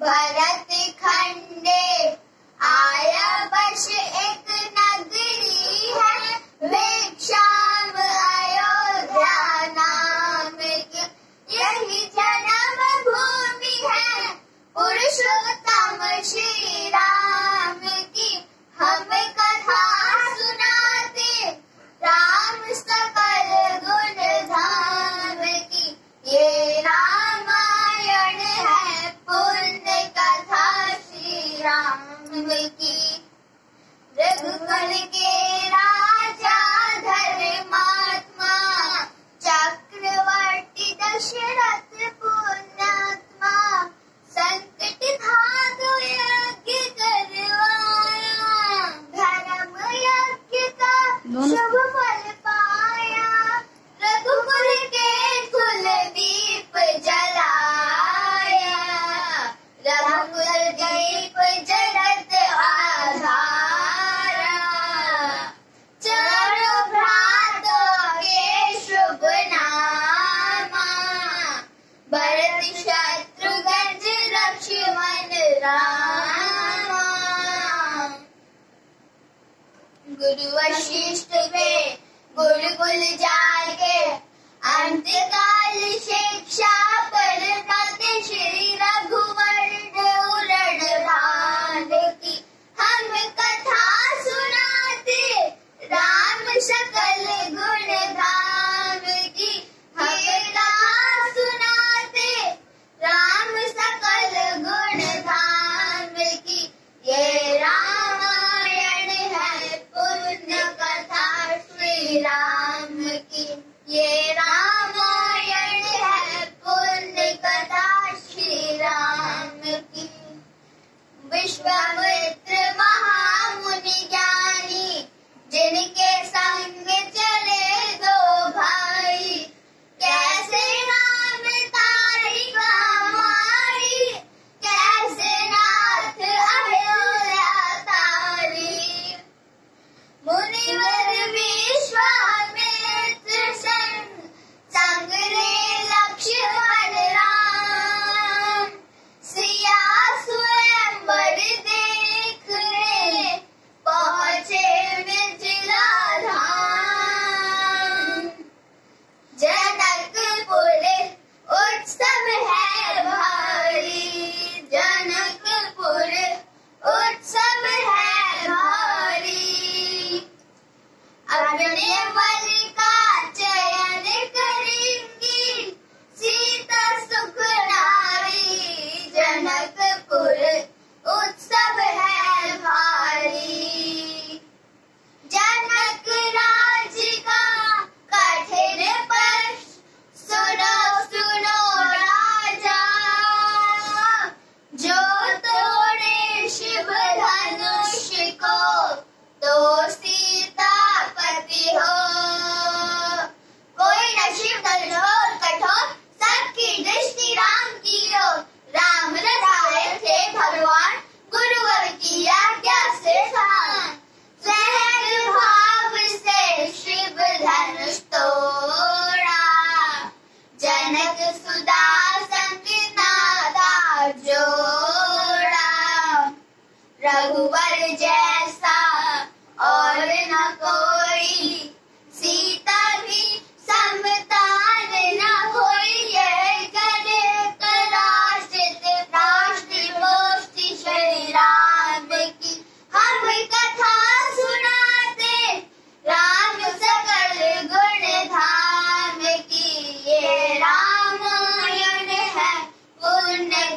भरत खंडे आया बस एक ना जंगल राजा धर्मात्मा चक्रवर्ती दशरथ पुण्यात्मा संकट धातु यज्ञ करवाया धर्म यज्ञ का Ein dicker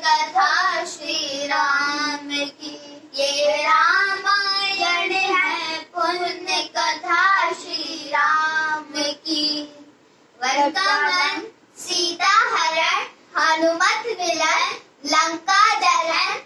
कथा श्री राम की। ये रामायण है पुण्य कथा श्री राम की। वर्तमान सीता हरण, हनुमत विलन, लंका दहन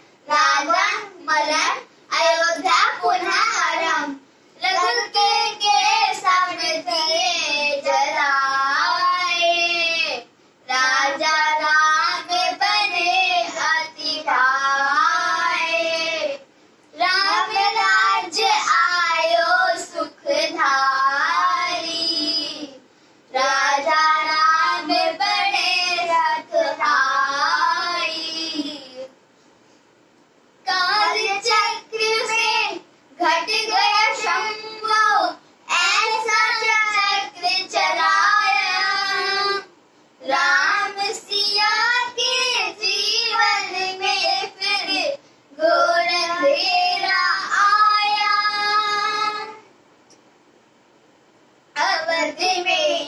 TV.